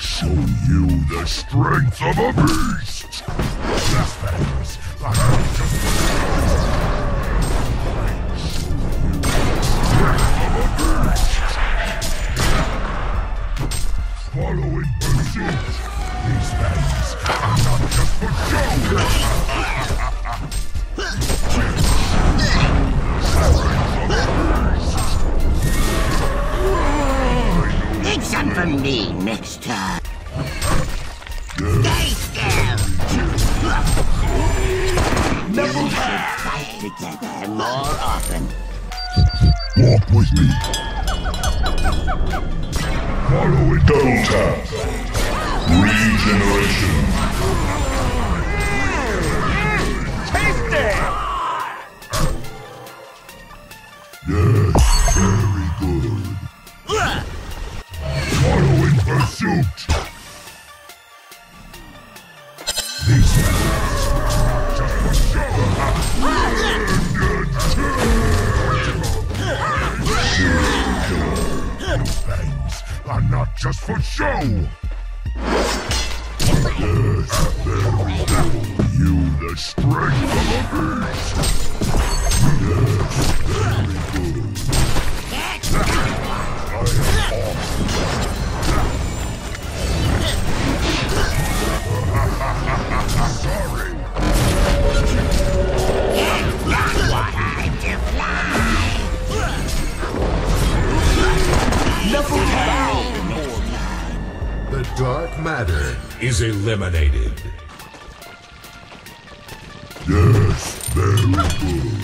show you the strength of a beast! Following more often. Walk with me. Following double tap. Regeneration. Taste it! Yes, very good. Following pursuit. Are not just for show. Yes, very good. You the strength of a beast. Yes, matter is eliminated. Yes, very good.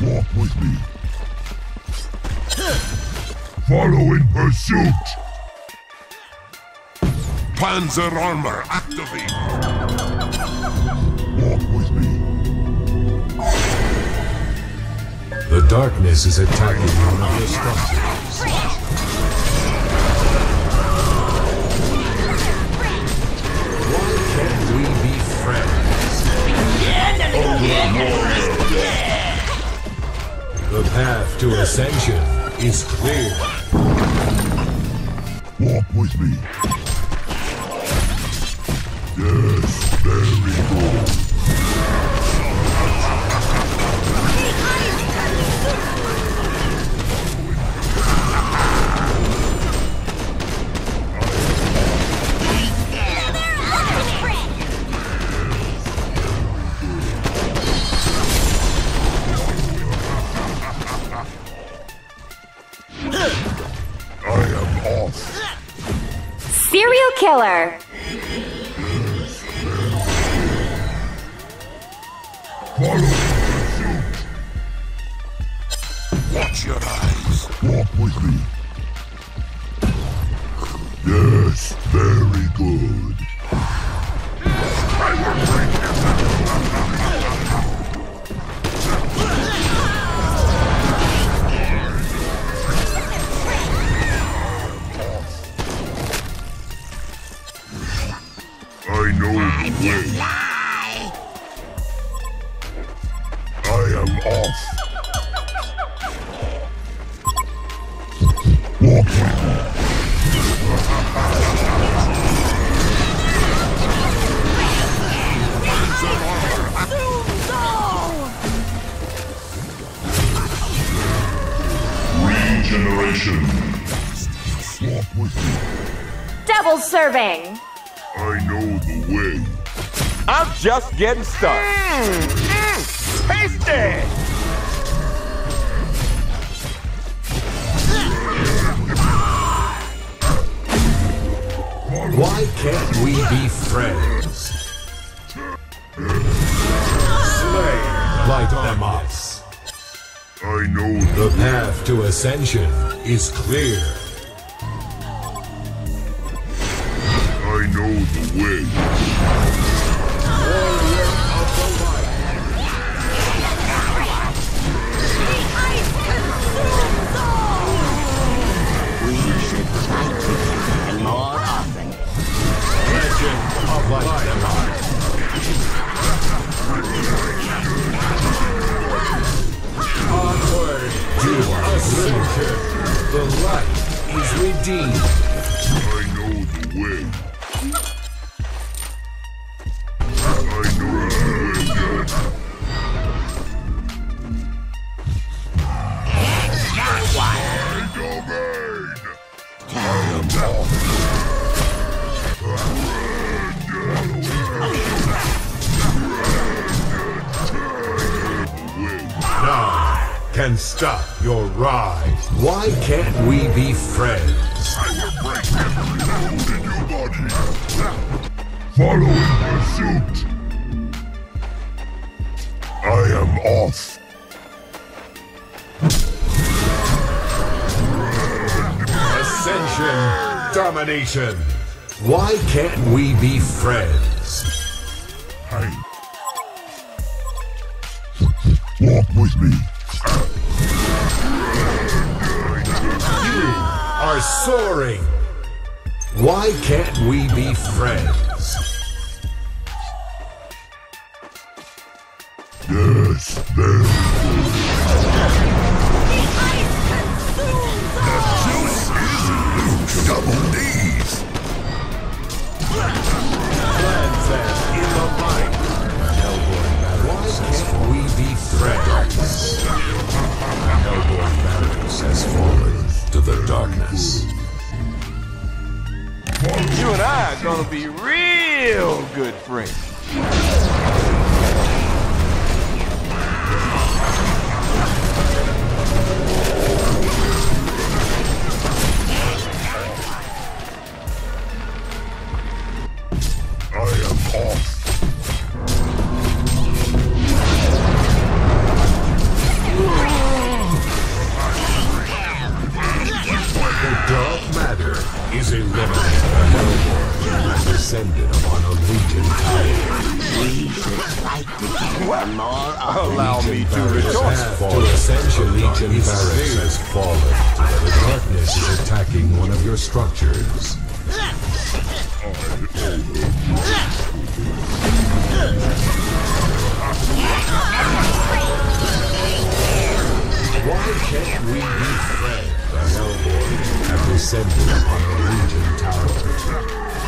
Walk with me. Following pursuit. Panzer armor activate. Walk with me. The darkness is attacking one of your structures. The path to ascension is clear. Walk with me. Yes, very good. Killer. Watch your eyes. Walk with me. Yes, very serving! I know the way. I'm just getting started. Mmm, mmm, tasty! Why can't we be friends? Slay, light them up. I know The path to ascension is clear. Know the way. We should fight more often. Legend of up. Onward to ascension. The light is redeemed. Can stop your ride. Why can't we be friends? I will break every bone in your body. Follow in pursuit. I am off. Ascension, domination. Why can't we be friends? Hey. Walk with me. Are soaring. Why can't we be friends? Yes, there. Double D's. Them in the light. Can't we be friends? Hellborn barracks has fallen to the darkness. You and I are gonna be real good friends. Together more. Allow me to The rejoice. to ascension Legion barracks has fallen. The darkness is attacking one of your structures. Why can't we be friends? The Hellborn have descended upon a Legion tower.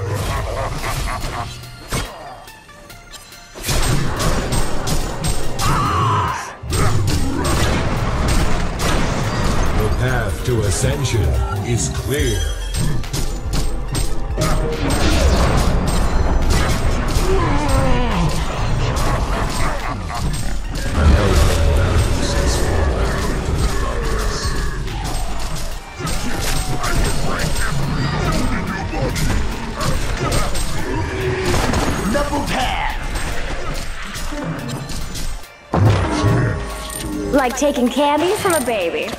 The path to ascension is clear. Another Like taking candy from a baby.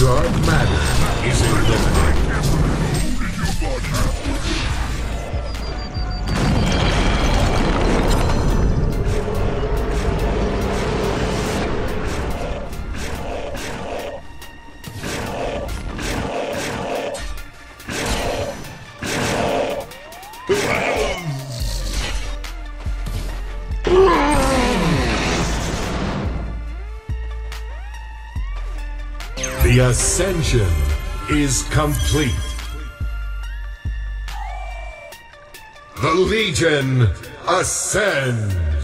Dark matter is eliminated. The ascension is complete. The Legion ascend.